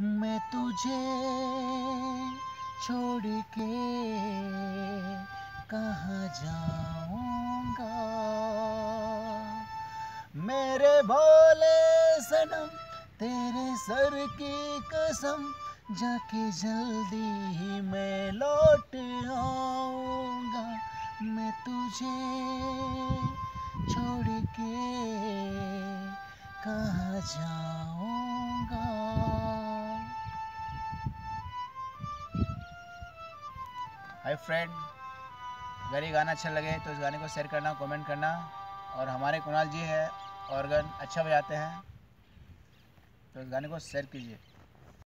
मैं तुझे छोड़ के कहाँ जाऊँगा? मेरे भोले सनम, तेरे सर की कसम, जाके जल्दी ही मैं लौट आऊँगा। मैं तुझे छोड़ के कहाँ जाऊँगा? हाय फ्रेंड अगर ये गाना अच्छा लगे तो इस गाने को शेयर करना कमेंट करना। और हमारे कुणाल जी है ऑर्गन अच्छा बजाते हैं। तो इस गाने को शेयर कीजिए।